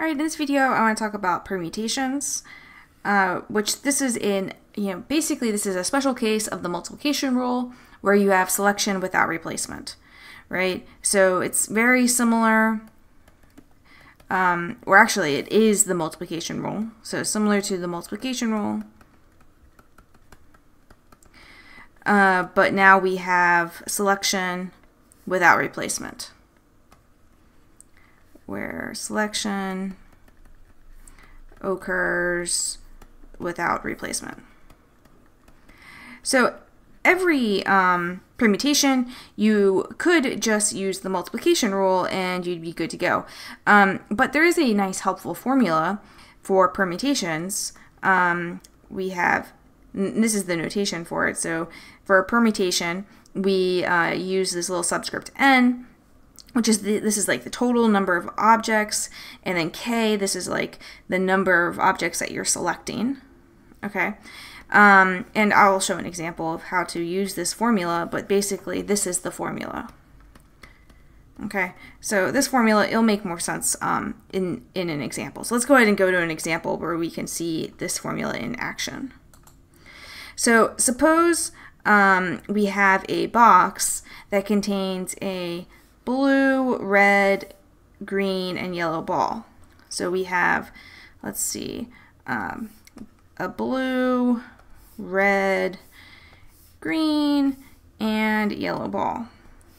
All right, in this video, I want to talk about permutations, uh, which this is in, you know, basically this is a special case of the multiplication rule where you have selection without replacement, right? So it's very similar, um, or actually it is the multiplication rule. So similar to the multiplication rule, uh, but now we have selection without replacement where selection occurs without replacement. So every um, permutation, you could just use the multiplication rule and you'd be good to go. Um, but there is a nice helpful formula for permutations. Um, we have, this is the notation for it. So for a permutation, we uh, use this little subscript n which is the, this is like the total number of objects and then k this is like the number of objects that you're selecting okay? Um, and I'll show an example of how to use this formula but basically this is the formula okay? So this formula it'll make more sense um, in in an example. So let's go ahead and go to an example where we can see this formula in action. So suppose um, we have a box that contains a blue, red, green, and yellow ball. So we have, let's see, um, a blue, red, green, and yellow ball.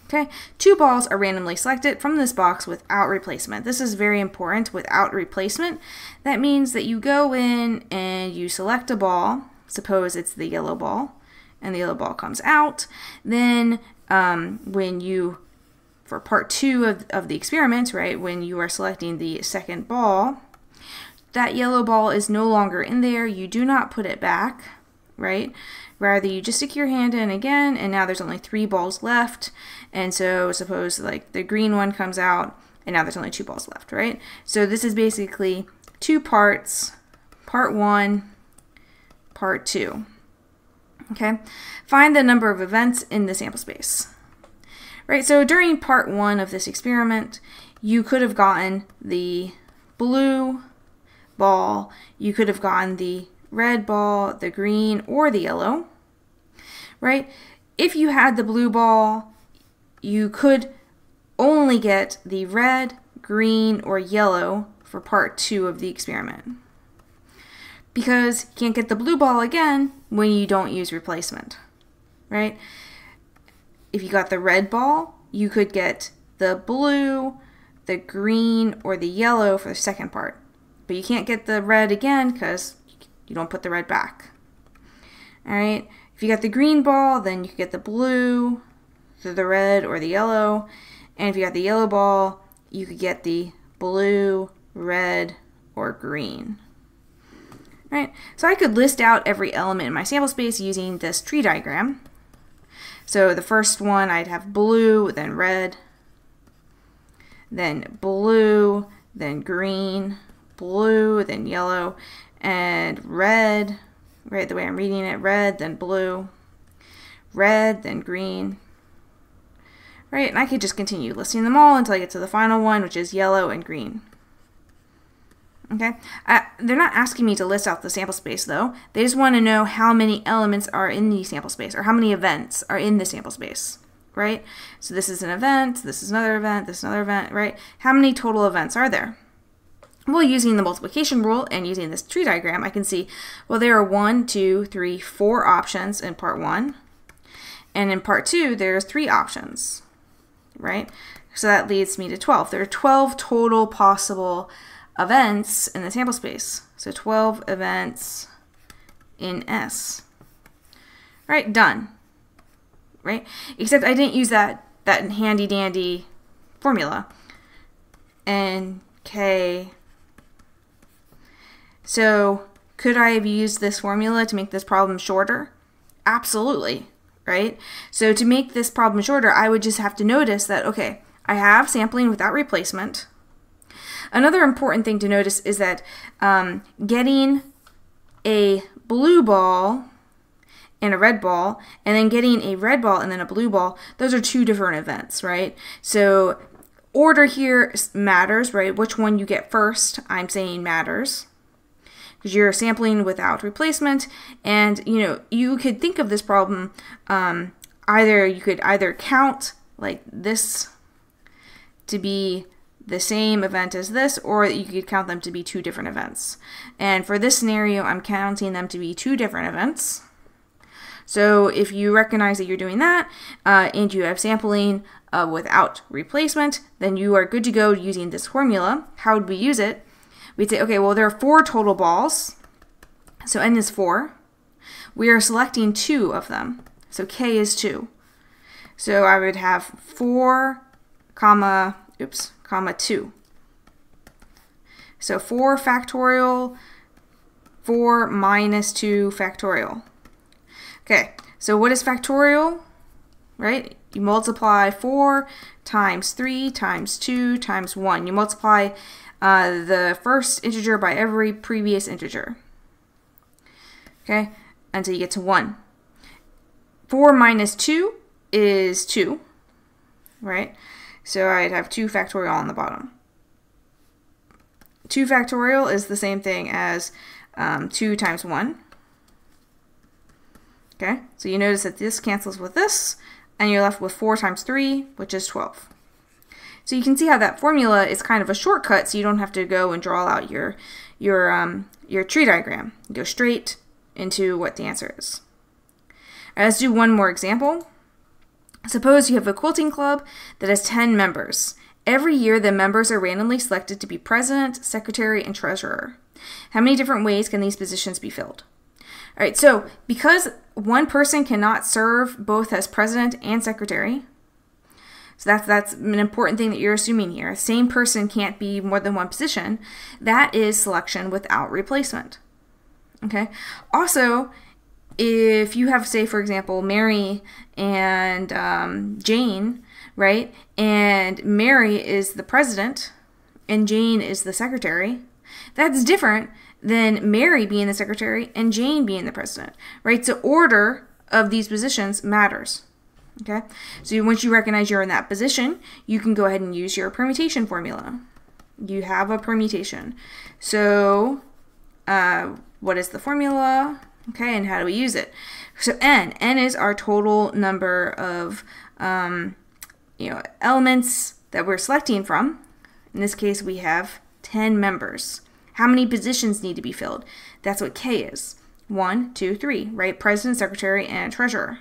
Okay, two balls are randomly selected from this box without replacement. This is very important, without replacement. That means that you go in and you select a ball, suppose it's the yellow ball, and the yellow ball comes out. Then um, when you for part two of, of the experiment, right, when you are selecting the second ball, that yellow ball is no longer in there. You do not put it back, right? Rather, you just stick your hand in again, and now there's only three balls left. And so suppose like the green one comes out, and now there's only two balls left, right? So this is basically two parts, part one, part two. Okay, find the number of events in the sample space. Right, so during part one of this experiment, you could have gotten the blue ball, you could have gotten the red ball, the green, or the yellow, right? If you had the blue ball, you could only get the red, green, or yellow for part two of the experiment. Because you can't get the blue ball again when you don't use replacement, right? If you got the red ball, you could get the blue, the green, or the yellow for the second part. But you can't get the red again because you don't put the red back. Alright, if you got the green ball, then you could get the blue, the red, or the yellow. And if you got the yellow ball, you could get the blue, red, or green. Right, so I could list out every element in my sample space using this tree diagram. So the first one I'd have blue, then red, then blue, then green, blue, then yellow, and red, right the way I'm reading it, red, then blue, red, then green, right? And I could just continue listing them all until I get to the final one, which is yellow and green. Okay, uh, they're not asking me to list out the sample space though. They just want to know how many elements are in the sample space or how many events are in the sample space, right? So this is an event, this is another event, this is another event, right? How many total events are there? Well, using the multiplication rule and using this tree diagram, I can see, well, there are one, two, three, four options in part one. And in part two, there's three options, right? So that leads me to 12. There are 12 total possible events in the sample space. So 12 events in S. Right, done. Right? Except I didn't use that, that handy dandy formula. N, K. So could I have used this formula to make this problem shorter? Absolutely, right? So to make this problem shorter, I would just have to notice that, okay, I have sampling without replacement. Another important thing to notice is that um, getting a blue ball and a red ball, and then getting a red ball and then a blue ball, those are two different events, right? So order here matters, right? Which one you get first, I'm saying matters because you're sampling without replacement. And you know, you could think of this problem um, either you could either count like this to be the same event as this, or you could count them to be two different events. And for this scenario, I'm counting them to be two different events. So if you recognize that you're doing that uh, and you have sampling uh, without replacement, then you are good to go using this formula. How would we use it? We'd say, okay, well, there are four total balls. So n is 4. We are selecting two of them. So k is 2. So I would have 4, comma, oops, comma 2. So 4 factorial, 4 minus 2 factorial. Okay, so what is factorial? Right? You multiply 4 times 3 times 2 times 1. You multiply uh, the first integer by every previous integer. Okay, until you get to 1. 4 minus 2 is 2, right? So I'd have 2 factorial on the bottom. 2 factorial is the same thing as um, 2 times 1. Okay, so you notice that this cancels with this, and you're left with 4 times 3, which is 12. So you can see how that formula is kind of a shortcut, so you don't have to go and draw out your, your, um, your tree diagram. You go straight into what the answer is. Right, let's do one more example. Suppose you have a quilting club that has 10 members. Every year, the members are randomly selected to be president, secretary, and treasurer. How many different ways can these positions be filled? All right, so because one person cannot serve both as president and secretary, so that's that's an important thing that you're assuming here. Same person can't be more than one position. That is selection without replacement. Okay. Also, if you have, say, for example, Mary and um, Jane, right? And Mary is the president and Jane is the secretary, that's different than Mary being the secretary and Jane being the president, right? So, order of these positions matters. Okay, so once you recognize you're in that position, you can go ahead and use your permutation formula. You have a permutation. So, uh, what is the formula? Okay, and how do we use it? So n, n is our total number of um, you know elements that we're selecting from. In this case, we have 10 members. How many positions need to be filled? That's what k is. One, two, three, right? President, secretary, and treasurer.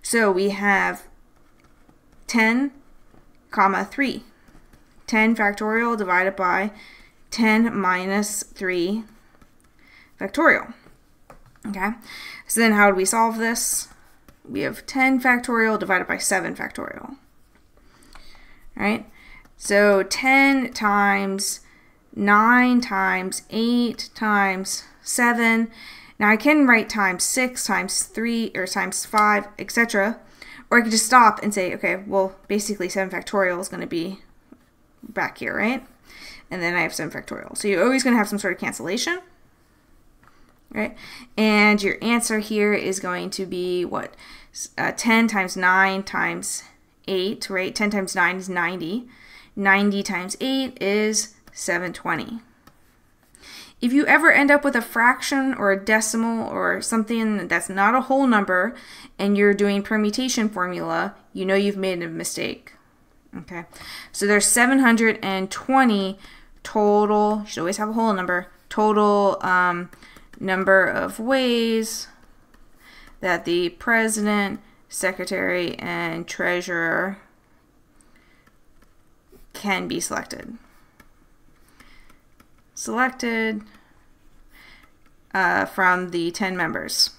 So we have 10, comma 3. 10 factorial divided by 10 minus 3 factorial. Okay, so then how do we solve this? We have 10 factorial divided by 7 factorial. All right, so 10 times 9 times 8 times 7. Now I can write times 6 times 3 or times 5, etc. Or I could just stop and say, okay, well, basically 7 factorial is going to be back here, right? And then I have 7 factorial. So you're always going to have some sort of cancellation right? And your answer here is going to be what? Uh, 10 times 9 times 8, right? 10 times 9 is 90. 90 times 8 is 720. If you ever end up with a fraction or a decimal or something that's not a whole number and you're doing permutation formula, you know you've made a mistake. Okay, so there's 720 total, you should always have a whole number, total um, number of ways that the president, secretary, and treasurer can be selected. Selected uh, from the 10 members.